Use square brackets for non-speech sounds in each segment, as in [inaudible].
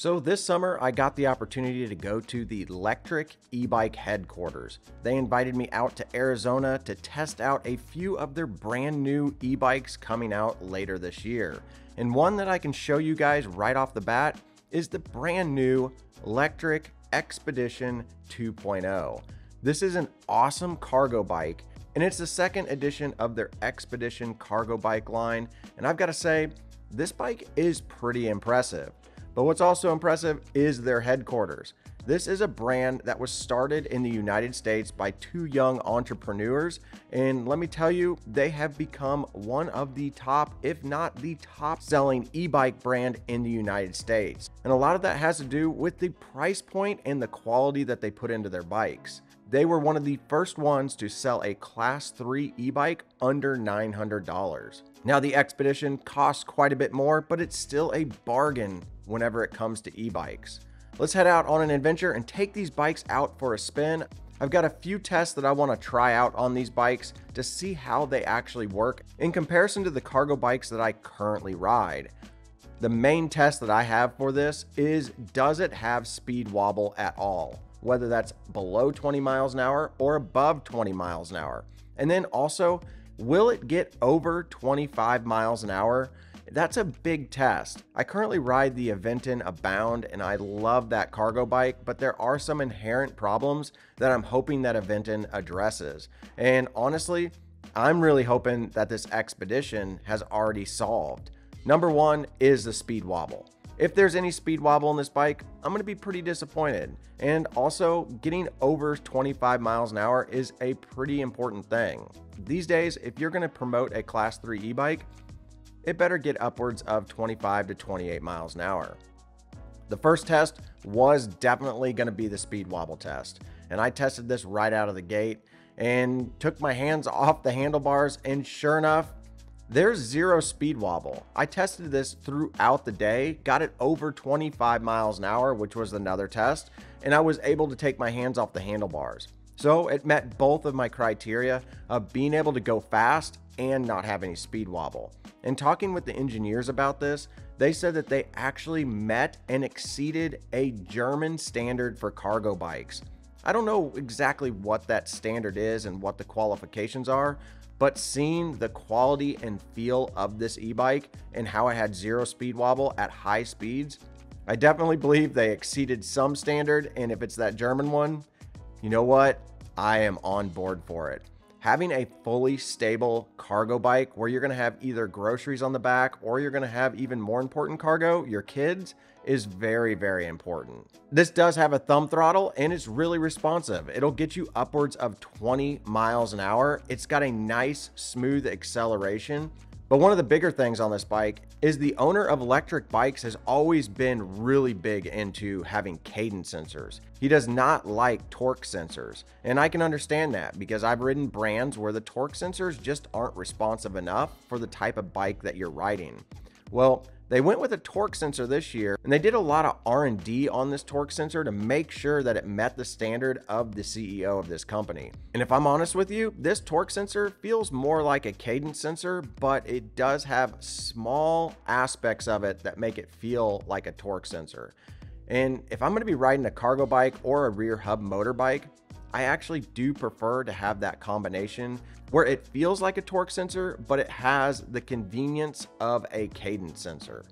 So this summer, I got the opportunity to go to the Lectric e-bike headquarters. They invited me out to Arizona to test out a few of their brand new e-bikes coming out later this year. And one that I can show you guys right off the bat is the brand new Lectric XPedition 2.0. This is an awesome cargo bike and it's the second edition of their XPedition cargo bike line. And I've got to say, this bike is pretty impressive. But what's also impressive is their headquarters. This is a brand that was started in the United States by two young entrepreneurs, and let me tell you, they have become one of the top, if not the top selling e bike brand in the United States. And a lot of that has to do with the price point and the quality that they put into their bikes. They were one of the first ones to sell a Class 3 e bike under $900. Now, the XPedition costs quite a bit more, but it's still a bargain whenever it comes to e-bikes. Let's head out on an adventure and take these bikes out for a spin. I've got a few tests that I want to try out on these bikes to see how they actually work in comparison to the cargo bikes that I currently ride. The main test that I have for this is does it have speed wobble at all? Whether that's below 20 miles an hour or above 20 miles an hour. And then also, will it get over 25 miles an hour? That's a big test. I currently ride the Aventon Abound and I love that cargo bike, but there are some inherent problems that I'm hoping that Aventon addresses. And honestly, I'm really hoping that this expedition has already solved. Number one is the speed wobble. If there's any speed wobble on this bike, I'm gonna be pretty disappointed. And also, getting over 25 miles an hour is a pretty important thing. These days, if you're gonna promote a class 3 e-bike, it better get upwards of 25 to 28 miles an hour. The first test was definitely to be the speed wobble test, and I tested this right out of the gate and took my hands off the handlebars, and sure enough, there's zero speed wobble. I tested this throughout the day, got it over 25 miles an hour, which was another test, and I was able to take my hands off the handlebars. So it met both of my criteria of being able to go fast and not have any speed wobble. And talking with the engineers about this, they said that they actually met and exceeded a German standard for cargo bikes. I don't know exactly what that standard is and what the qualifications are, but seeing the quality and feel of this e-bike and how it had zero speed wobble at high speeds, I definitely believe they exceeded some standard. And if it's that German one, you know what? I am on board for it having a fully stable cargo bike where you're going to have either groceries on the back or you're going to have even more important cargo, your kids, is very, very important. This does have a thumb throttle and it's really responsive. It'll get you upwards of 20 miles an hour. It's got a nice, smooth acceleration but one of the bigger things on this bike is the owner of Lectric bikes has always been really big into having cadence sensors. He does not like torque sensors. And I can understand that because I've ridden brands where the torque sensors just aren't responsive enough for the type of bike that you're riding. Well, they went with a torque sensor this year and they did a lot of R&D on this torque sensor to make sure that it met the standard of the CEO of this company. And if I'm honest with you, this torque sensor feels more like a cadence sensor, but it does have small aspects of it that make it feel like a torque sensor. And if I'm going to be riding a cargo bike or a rear hub motorbike, I actually do prefer to have that combination where it feels like a torque sensor, but it has the convenience of a cadence sensor.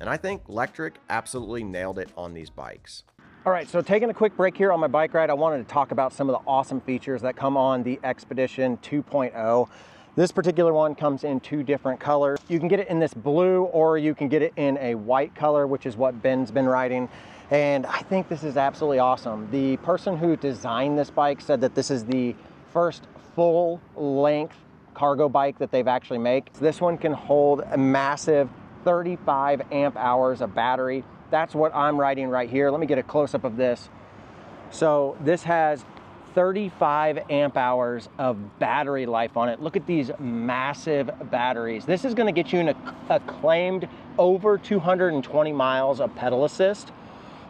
And I think Lectric absolutely nailed it on these bikes. All right, so taking a quick break here on my bike ride, I wanted to talk about some of the awesome features that come on the XPedition 2.0. This particular one comes in two different colors. You can get it in this blue or you can get it in a white color, which is what Ben's been riding. And I think this is absolutely awesome. The person who designed this bike said that this is the first full length cargo bike that they've actually made. This one can hold a massive 35 amp hours of battery. That's what I'm riding right here. Let me get a close up of this. So this has 35 amp hours of battery life on it. Look at these massive batteries. This is gonna get you an acclaimed over 220 miles of pedal assist.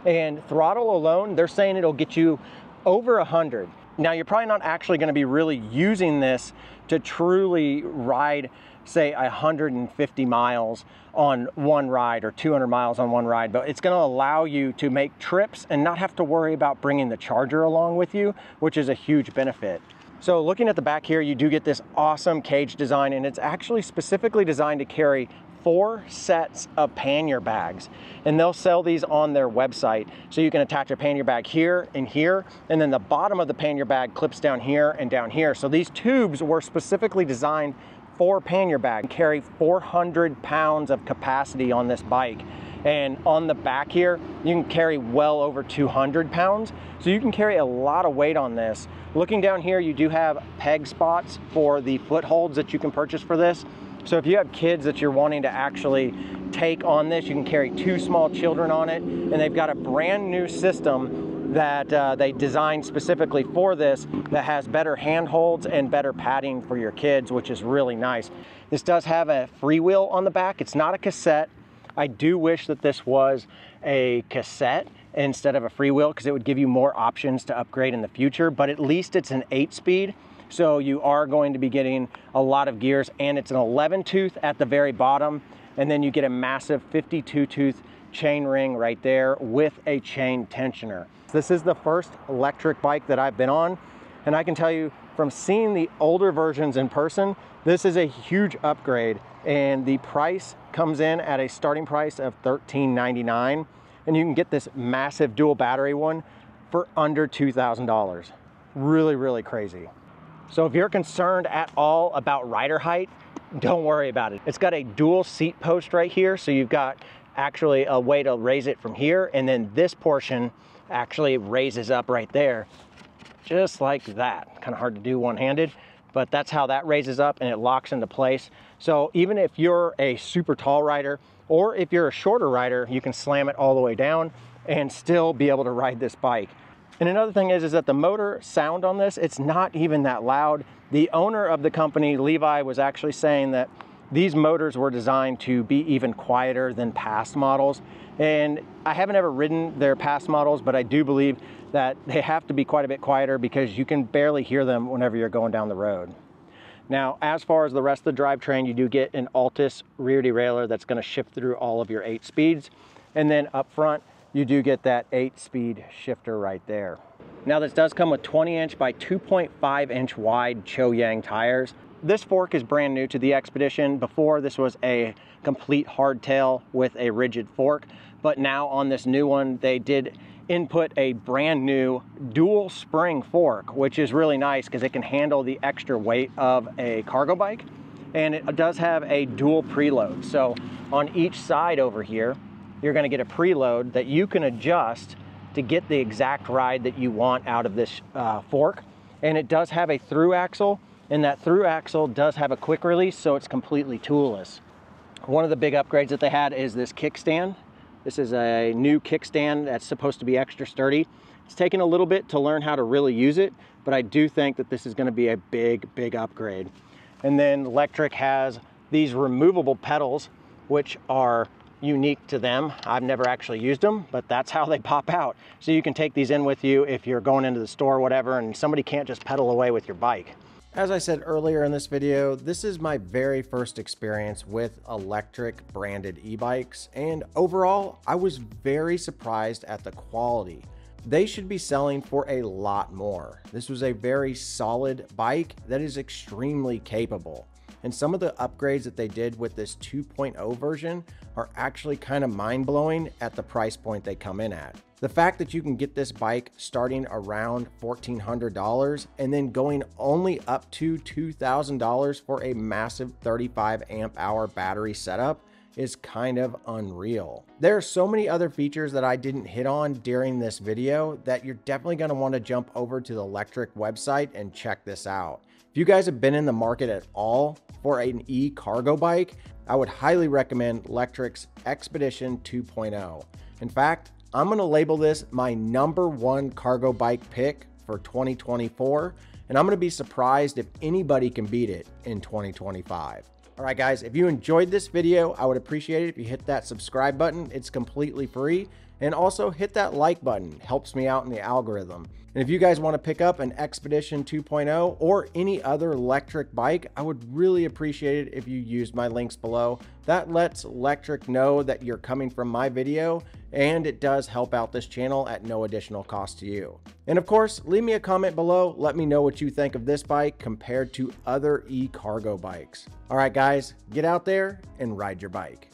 And throttle alone, they're saying it'll get you over 100. Now you're probably not actually gonna be really using this to truly ride say 150 miles on one ride or 200 miles on one ride, but it's going to allow you to make trips and not have to worry about bringing the charger along with you, which is a huge benefit. So looking at the back here, you do get this awesome cage design and it's actually specifically designed to carry four sets of pannier bags and they'll sell these on their website. So you can attach a pannier bag here and here and then the bottom of the pannier bag clips down here and down here. So these tubes were specifically designed for pannier bag, carry 400 pounds of capacity on this bike. And on the back here, you can carry well over 200 pounds. So you can carry a lot of weight on this. Looking down here, you do have peg spots for the footholds that you can purchase for this. So if you have kids that you're wanting to actually take on this, you can carry two small children on it. And they've got a brand new system that uh, they designed specifically for this that has better handholds and better padding for your kids, which is really nice. This does have a freewheel on the back. It's not a cassette. I do wish that this was a cassette instead of a freewheel because it would give you more options to upgrade in the future, but at least it's an eight speed. So you are going to be getting a lot of gears and it's an 11 tooth at the very bottom. And then you get a massive 52 tooth chain ring right there with a chain tensioner. This is the first Lectric bike that I've been on. And I can tell you from seeing the older versions in person, this is a huge upgrade and the price comes in at a starting price of $13.99 and you can get this massive dual battery one for under $2,000. Really, really crazy. So if you're concerned at all about rider height, don't worry about it. It's got a dual seat post right here. So you've got actually a way to raise it from here. And then this portion actually raises up right there, just like that. Kind of hard to do one-handed, but that's how that raises up and it locks into place. So even if you're a super tall rider, or if you're a shorter rider, you can slam it all the way down and still be able to ride this bike. And another thing is, is that the motor sound on this, it's not even that loud. The owner of the company, Levi, was actually saying that these motors were designed to be even quieter than past models. And I haven't ever ridden their past models, but I do believe that they have to be quite a bit quieter because you can barely hear them whenever you're going down the road. Now, as far as the rest of the drivetrain, you do get an Altus rear derailleur that's gonna shift through all of your eight speeds. And then up front, you do get that eight speed shifter right there. Now this does come with 20 inch by 2.5 inch wide Chaoyang tires. This fork is brand new to the XPedition. Before this was a complete hardtail with a rigid fork, but now on this new one, they did input a brand new dual spring fork, which is really nice because it can handle the extra weight of a cargo bike. And it does have a dual preload. So on each side over here, you're gonna get a preload that you can adjust to get the exact ride that you want out of this uh, fork. And it does have a through axle and that through axle does have a quick release, so it's completely toolless. One of the big upgrades that they had is this kickstand. This is a new kickstand that's supposed to be extra sturdy. It's taken a little bit to learn how to really use it, but I do think that this is gonna be a big, big upgrade. And then Lectric has these removable pedals, which are unique to them. I've never actually used them, but that's how they [laughs] pop out. So you can take these in with you if you're going into the store or whatever, and somebody can't just pedal away with your bike. As I said earlier in this video, this is my very first experience with Lectric branded e-bikes, and overall, I was very surprised at the quality. They should be selling for a lot more. This was a very solid bike that is extremely capable. And some of the upgrades that they did with this 2.0 version are actually kind of mind blowing at the price point they come in at. The fact that you can get this bike starting around $1,400 and then going only up to $2,000 for a massive 35 amp hour battery setup is kind of unreal. There are so many other features that I didn't hit on during this video that you're definitely going to want to jump over to the Lectric website and check this out. If you guys have been in the market at all for an e-cargo bike, I would highly recommend Lectric's XPedition 2.0. In fact, I'm gonna label this my number one cargo bike pick for 2024, and I'm gonna be surprised if anybody can beat it in 2025. All right, guys, if you enjoyed this video, I would appreciate it if you hit that subscribe button. It's completely free. And also hit that like button, helps me out in the algorithm. And if you guys want to pick up an XPedition 2.0 or any other Lectric bike, I would really appreciate it if you used my links below. That lets Lectric know that you're coming from my video and it does help out this channel at no additional cost to you. And of course, leave me a comment below. Let me know what you think of this bike compared to other e-cargo bikes. All right, guys, get out there and ride your bike.